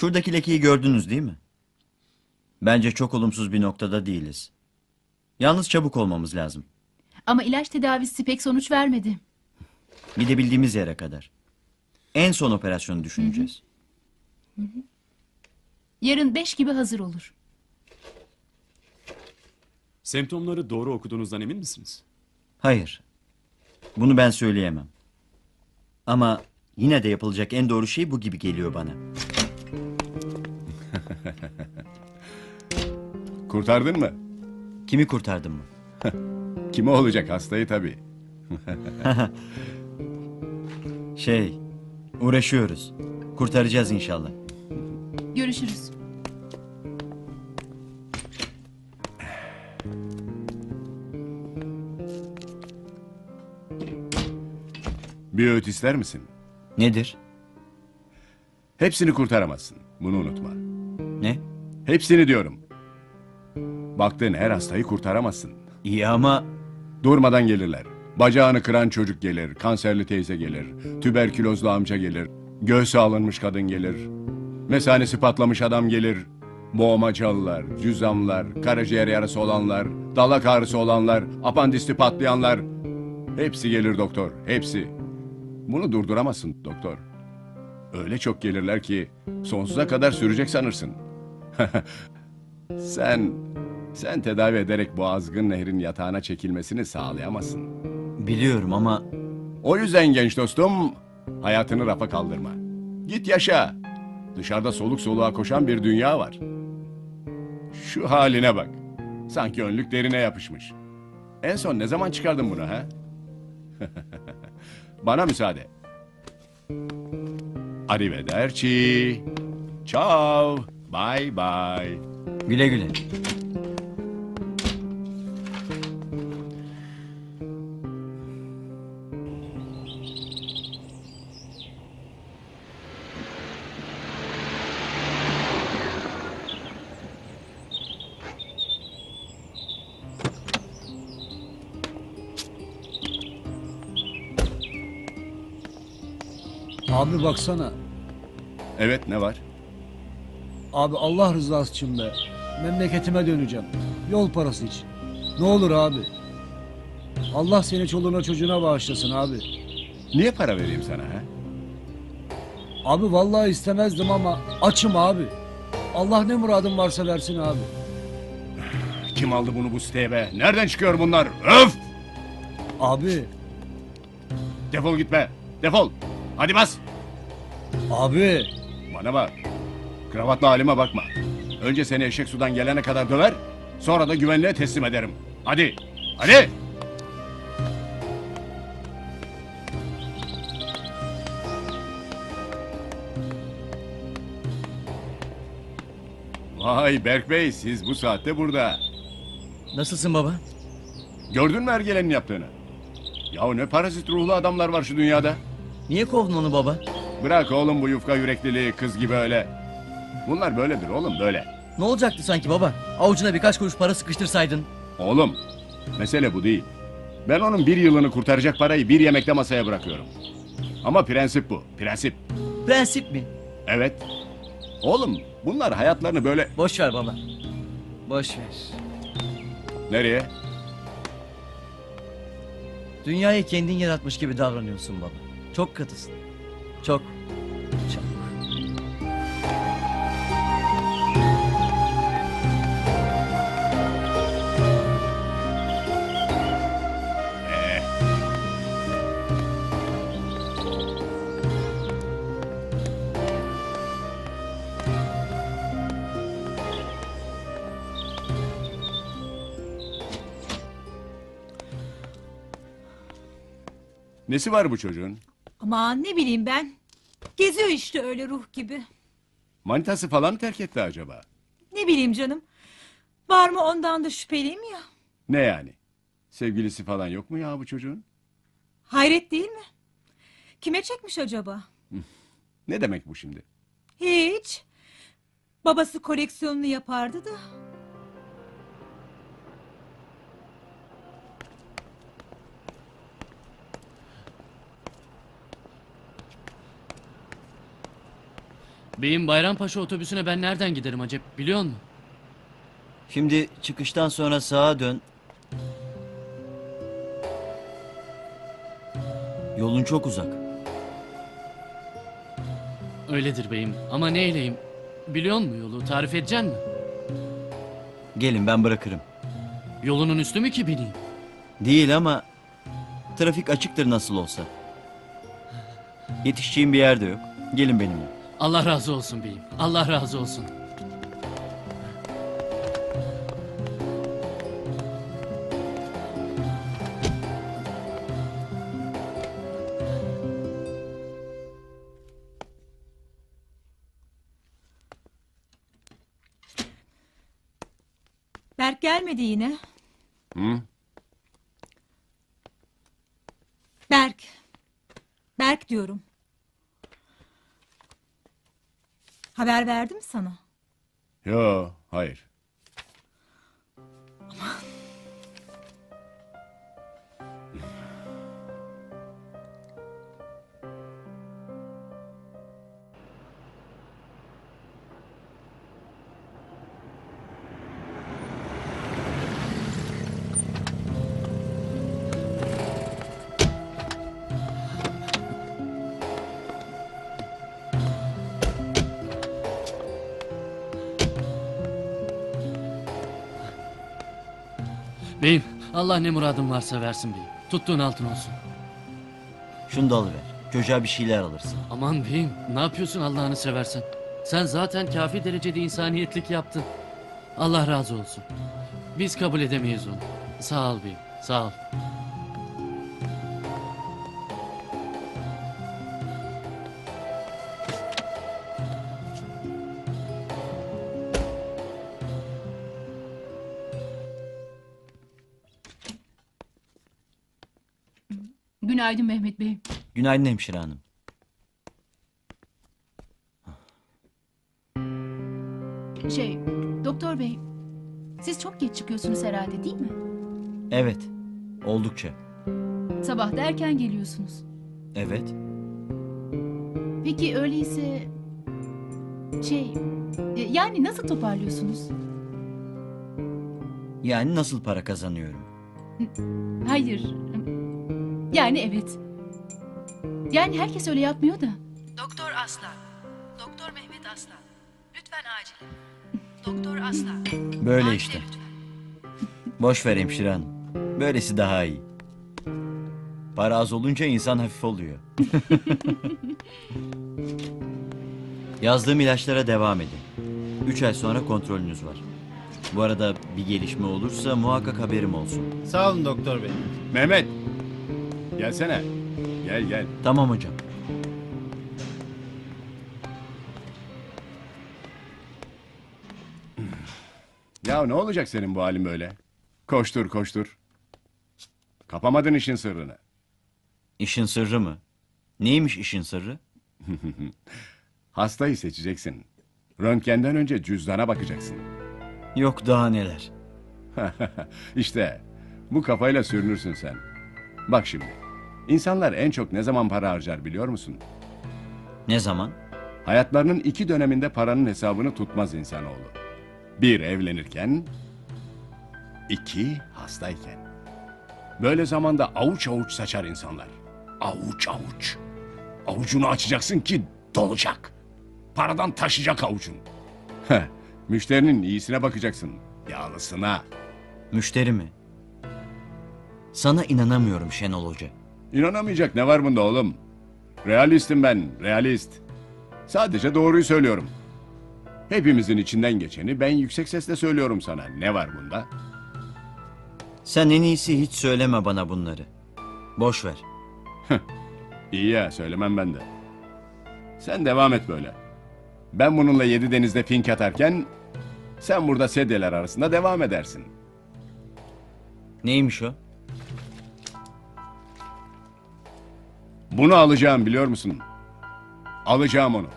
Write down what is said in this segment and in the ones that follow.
Şuradaki lekeyi gördünüz değil mi? Bence çok olumsuz bir noktada değiliz. Yalnız çabuk olmamız lazım. Ama ilaç tedavisi pek sonuç vermedi. Gidebildiğimiz yere kadar. En son operasyonu düşüneceğiz. Yarın beş gibi hazır olur. Semptomları doğru okuduğunuzdan emin misiniz? Hayır. Bunu ben söyleyemem. Ama yine de yapılacak en doğru şey bu gibi geliyor bana. Kurtardın mı? Kimi kurtardım mı? Kime olacak hastayı tabii. Şey, uğraşıyoruz. Kurtaracağız inşallah. Görüşürüz. Bir öğüt ister misin? Nedir? Hepsini kurtaramazsın. Bunu unutma. Ne? Hepsini diyorum. Baktığın her hastayı kurtaramazsın. İyi ama Durmadan gelirler. Bacağını kıran çocuk gelir, kanserli teyze gelir, tüberkülozlu amca gelir, göğsü alınmış kadın gelir, mesanesi patlamış adam gelir, boğmacalılar, cüzamlar, karaciğer yarası olanlar, dalak ağrısı olanlar, apandisti patlayanlar. Hepsi gelir doktor, hepsi. Bunu durduramazsın doktor. Öyle çok gelirler ki sonsuza kadar sürecek sanırsın. sen, sen tedavi ederek bu azgın nehrin yatağına çekilmesini sağlayamazsın. biliyorum ama O yüzden genç dostum hayatını rafa kaldırma. Git yaşa. Dışarıda soluk soluğa koşan bir dünya var. Şu haline bak. Sanki önlük derine yapışmış. En son ne zaman çıkardın bunu ha? Bana müsaade. Arrivederci. Ciao. Bye bye. güle güle. Abi baksana. Evet ne var? Abi Allah rızası için be. Memleketime döneceğim. Yol parası için. Ne olur abi. Allah seni çoluğuna çocuğuna bağışlasın abi. Niye para vereyim sana ha? Abi vallahi istemezdim ama açım abi. Allah ne muradın varsa versin abi. Kim aldı bunu bu siteye be? Nereden çıkıyor bunlar? Öf! Abi, Defol git be. Defol. Hadi bas. abi. Bana bak. Kravatlı halime bakma. Önce seni eşek sudan gelene kadar döver, sonra da güvenliğe teslim ederim. Hadi, hadi. Vay Berk Bey, siz bu saatte burada. Nasılsın baba? Gördün mü Ergelen'in yaptığını? Yahu ne parazit ruhlu adamlar var şu dünyada. Niye kovdun onu baba? Bırak oğlum bu yufka yürekliliği kız gibi öyle. Bunlar böyledir oğlum böyle. Ne olacaktı sanki baba? Avucuna birkaç kuruş para sıkıştırsaydın. Oğlum, mesele bu değil. Ben onun bir yılını kurtaracak parayı bir yemekte masaya bırakıyorum. Ama prensip bu, prensip. Prensip mi? Evet. Oğlum, bunlar hayatlarını böyle... Boş ver baba. Boş ver. Nereye? Dünyayı kendin yaratmış gibi davranıyorsun baba. Çok katısın. Çok. Çok. Nesi var bu çocuğun? Aman ne bileyim ben. Geziyor işte öyle ruh gibi. Manitası falan mı terk etti acaba? Ne bileyim canım. Var mı ondan da şüpheliyim ya. Ne yani? Sevgilisi falan yok mu ya bu çocuğun? Hayret değil mi? Kime çekmiş acaba? Ne demek bu şimdi? Hiç. Babası koleksiyonunu yapardı da. Beyim Bayrampaşa otobüsüne ben nereden giderim acep biliyor musun? Şimdi çıkıştan sonra sağa dön. Yolun çok uzak. Öyledir beyim ama ne eyleyim? Biliyor musun yolu tarif edeceksin mi? Gelin ben bırakırım. Yolunun üstü mü ki bineyim? Değil ama trafik açıktır nasıl olsa. Yetişeceğim bir yerde yok. Gelin benimle. Allah razı olsun beyim. Allah razı olsun. Berk gelmedi yine. Hı? Berk. Berk diyorum. Haber verdim sana. Yo, hayır. Beyim Allah ne muradın varsa versin beyim. Tuttuğun altın olsun. Şunu da alıver. Çocuğa bir şeyler alırsın. Aman beyim ne yapıyorsun Allah'ını seversen. Sen zaten kafi derecede insaniyetlik yaptın. Allah razı olsun. Biz kabul edemeyiz onu. Sağ ol beyim sağ ol. Günaydın Mehmet Bey. Günaydın hemşire hanım. Şey, doktor bey. Siz çok geç çıkıyorsunuz herhalde değil mi? Evet. Oldukça. Sabah da erken geliyorsunuz. Evet. Peki öyleyse... Şey... e, Yani nasıl toparlıyorsunuz? Yani nasıl para kazanıyorum? Hayır. Yani evet. Yani herkes öyle yapmıyor da. Doktor Aslan. Doktor Mehmet Aslan. Lütfen acil. Doktor Aslan. Böyle acile işte. lütfen. Boş ver hemşire hanım. Böylesi daha iyi. Para az olunca insan hafif oluyor. Yazdığım ilaçlara devam edin. Üç ay sonra kontrolünüz var. Bu arada bir gelişme olursa muhakkak haberim olsun. Sağ olun doktor bey. Mehmet, gelsene. Gel gel. Tamam hocam. Ya ne olacak senin bu halin böyle? Koştur koştur. Kapamadın işin sırrını. İşin sırrı mı? Neymiş işin sırrı? Hastayı seçeceksin. Röntgenden önce cüzdana bakacaksın. Yok daha neler. işte bu kafayla sürünürsün sen. Bak şimdi. İnsanlar en çok ne zaman para harcar biliyor musun? Ne zaman? Hayatlarının iki döneminde paranın hesabını tutmaz insanoğlu. Bir evlenirken, iki hastayken. Böyle zamanda avuç avuç saçar insanlar. Avuç avuç. Avucunu açacaksın ki dolacak. Paradan taşıyacak avucun. Heh, müşterinin iyisine bakacaksın. Yağlısına. Müşteri mi? Sana inanamıyorum Şenol Hoca. İnanamayacak ne var bunda oğlum? Realistim ben, realist. Sadece doğruyu söylüyorum. Hepimizin içinden geçeni ben yüksek sesle söylüyorum sana. Ne var bunda? Sen en iyisi hiç söyleme bana bunları. Boş ver. İyi ya, söylemem ben de. Sen devam et böyle. Ben bununla yedi denizde fink atarken... ...sen burada sedyeler arasında devam edersin. Neymiş o? Bunu alacağım biliyor musun? Alacağım onu.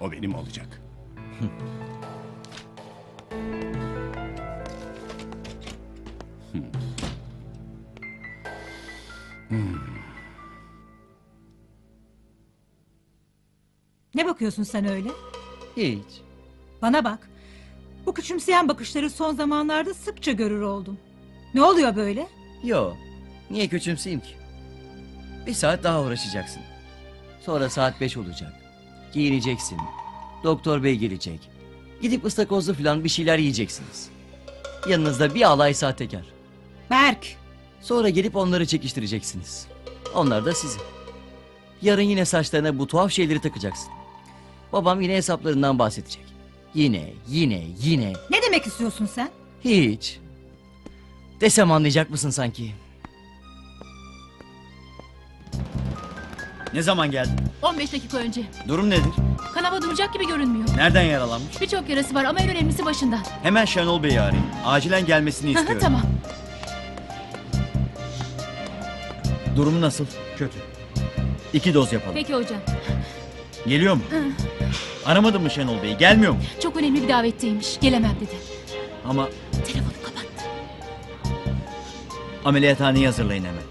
O benim olacak. Ne bakıyorsun sen öyle? Hiç. Bana bak. Bu küçümseyen bakışları son zamanlarda sıkça görür oldum. Ne oluyor böyle? Yo. Niye küçümseyeyim ki? Bir saat daha uğraşacaksın. Sonra saat beş olacak. Giyineceksin. Doktor bey gelecek. Gidip ıstakozlu falan bir şeyler yiyeceksiniz. Yanınızda bir alay sahtekar. Berk. Sonra gelip onları çekiştireceksiniz. Onlar da sizi. Yarın yine saçlarına bu tuhaf şeyleri takacaksın. Babam yine hesaplarından bahsedecek. Yine, yine, yine. Ne demek istiyorsun sen? Hiç. Desem anlayacak mısın sanki? Ne zaman geldin? 15 dakika önce. Durum nedir? Kanama duracak gibi görünmüyor. Nereden yaralanmış? Birçok yarası var ama en önemlisi başından. Hemen Şenol Bey'i arayın. Acilen gelmesini istiyorum. tamam. Durumu nasıl? Kötü. İki doz yapalım. Peki hocam. Geliyor mu? Aramadın mı Şenol Bey'i? Gelmiyor mu? Çok önemli bir davetteymiş. Gelemem dedi. Ama Telefonu kapattı. ameliyathaneyi hazırlayın hemen.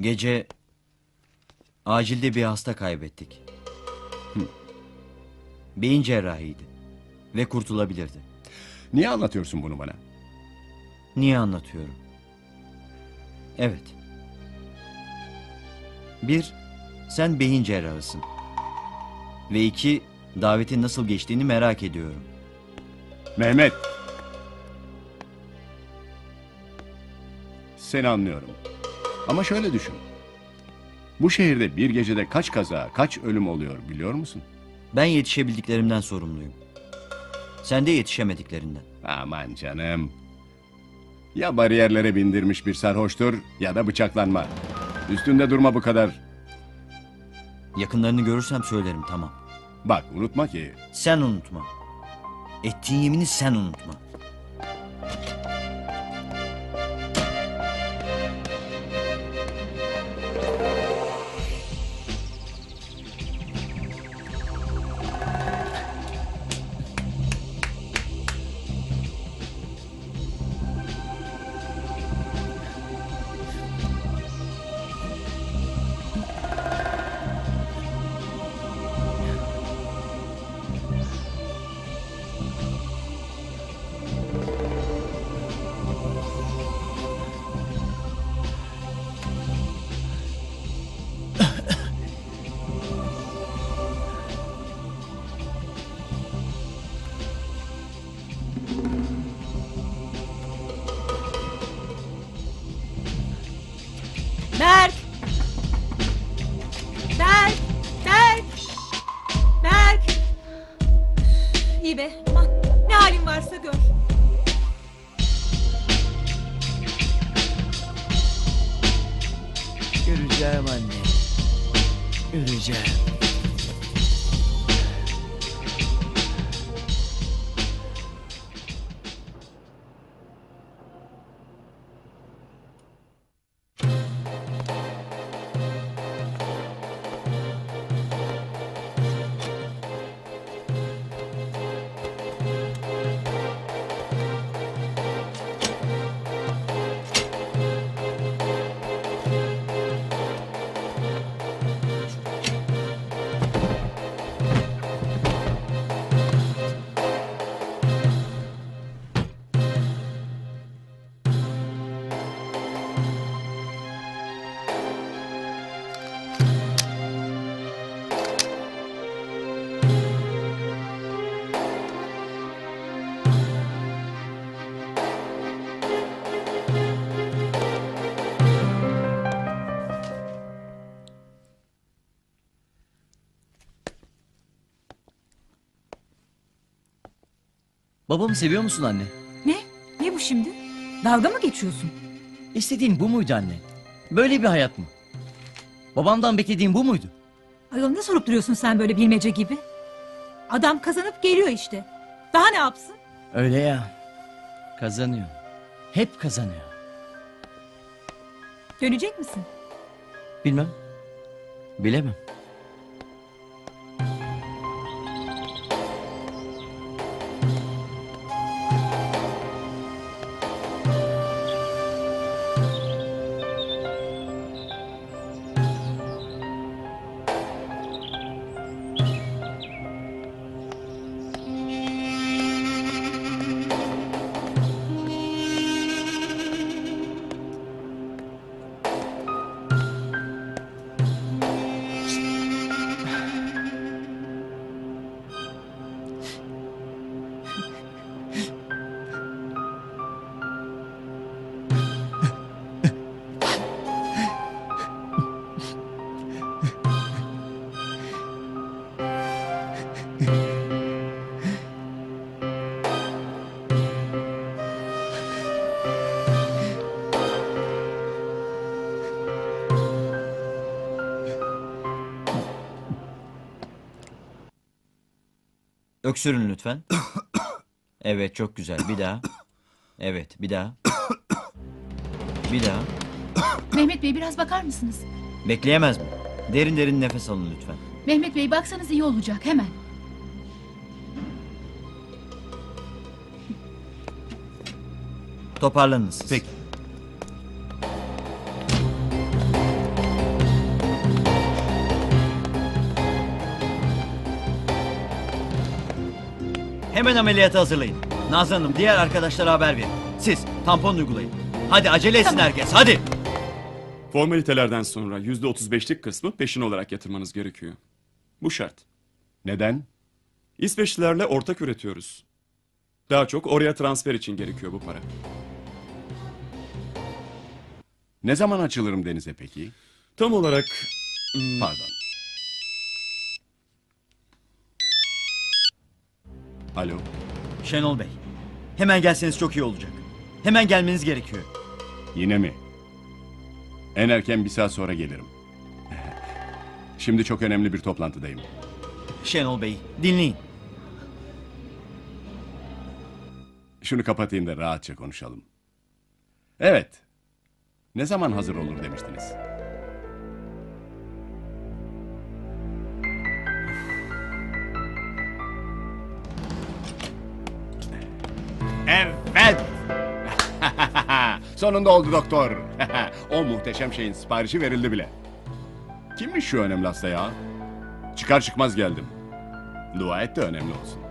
Gece acilde bir hasta kaybettik. Hı. Beyin cerrahiydi ve kurtulabilirdi. Niye anlatıyorsun bunu bana? Niye anlatıyorum? Evet. Bir, sen beyin cerrahısın. Ve iki, davetin nasıl geçtiğini merak ediyorum. Mehmet. Seni anlıyorum. Ama şöyle düşün. Bu şehirde bir gecede kaç kaza, kaç ölüm oluyor biliyor musun? Ben yetişebildiklerimden sorumluyum. Sen de yetişemediklerinden. Aman canım. Ya bariyerlere bindirmiş bir sarhoştur ya da bıçaklanma. Üstünde durma bu kadar. Yakınlarını görürsem söylerim tamam. Bak unutma ki Sen unutma. Ettiğin yemini sen unutma. Babamı seviyor musun anne? Ne? Ne bu şimdi? Dalga mı geçiyorsun? İstediğin bu muydu anne? Böyle bir hayat mı? Babamdan beklediğin bu muydu? Ayol ne sorup duruyorsun sen böyle bilmece gibi? Adam kazanıp geliyor işte. Daha ne yapsın? Öyle ya. Kazanıyor. Hep kazanıyor. Dönecek misin? Bilmem. Bilemem. Öksürün lütfen. Evet çok güzel. Bir daha. Evet bir daha. Bir daha. Mehmet Bey biraz bakar mısınız? Bekleyemez mi? Derin derin nefes alın lütfen. Mehmet Bey baksanız iyi olacak hemen. Toparlanın siz. Peki. Hemen ameliyatı hazırlayın. Nazan Hanım diğer arkadaşlara haber verin. Siz tampon uygulayın. Hadi acele etsin herkes hadi. Formalitelerden sonra %35'lik kısmı peşin olarak yatırmanız gerekiyor. Bu şart. Neden? İsveçlilerle ortak üretiyoruz. Daha çok oraya transfer için gerekiyor bu para. Ne zaman açılırım denize peki? Tam olarak hmm, Pardon. Alo. Şenol Bey. Hemen gelseniz çok iyi olacak. Hemen gelmeniz gerekiyor. Yine mi? En erken bir saat sonra gelirim. Şimdi çok önemli bir toplantıdayım. Şenol Bey dinleyin. Şunu kapatayım da rahatça konuşalım. Evet. Ne zaman hazır olur demiştiniz? Evet. Sonunda oldu doktor. o muhteşem şeyin siparişi verildi bile. Kimmiş şu önemli hasta ya? Çıkar çıkmaz geldim. Dua et de önemli olsun.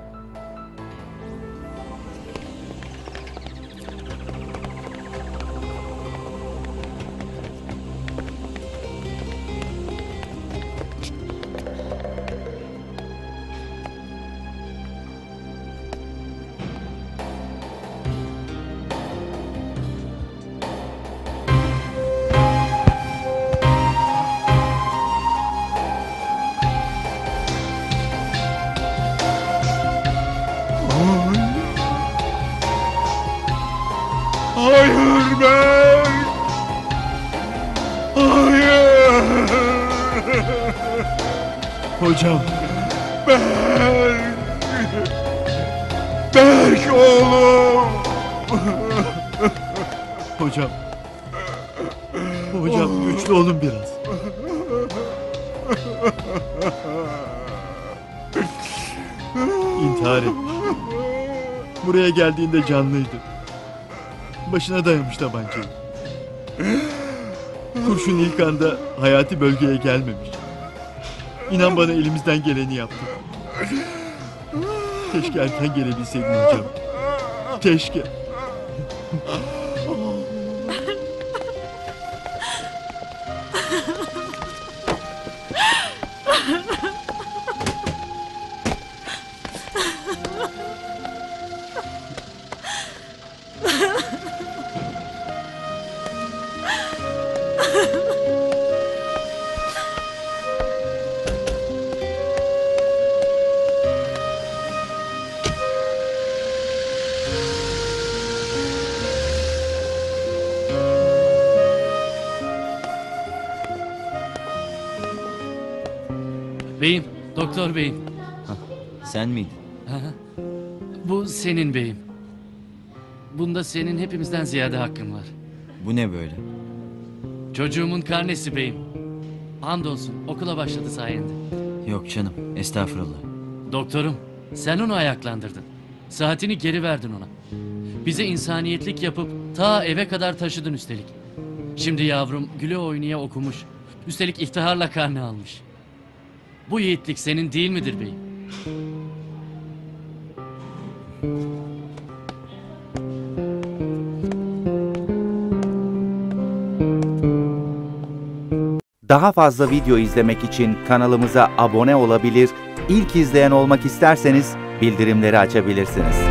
Hocam. Berk! Berk oğlum! Hocam. Hocam güçlü olun biraz. İntihar etmiş. Buraya geldiğinde canlıydı. Başına dayamış tabancayı. Kurşun ilk anda hayati bölgeye gelmemiş. İnan bana elimizden geleni yaptık. Keşke erken gelebilseydin hocam. Keşke. Beyim, doktor beyim. Sen miydin? Bu senin beyim. Bunda senin hepimizden ziyade hakkın var. Bu ne böyle? Çocuğumun karnesi beyim. Andolsun okula başladı sayende. Yok canım estağfurullah. Doktorum, sen onu ayaklandırdın. Saatini geri verdin ona. Bize insaniyetlik yapıp ta eve kadar taşıdın üstelik. Şimdi yavrum güle oynaya okumuş. Üstelik iftiharla karne almış. Bu yiğitlik senin değil midir beyim? Daha fazla video izlemek için kanalımıza abone olabilir, ilk izleyen olmak isterseniz bildirimleri açabilirsiniz.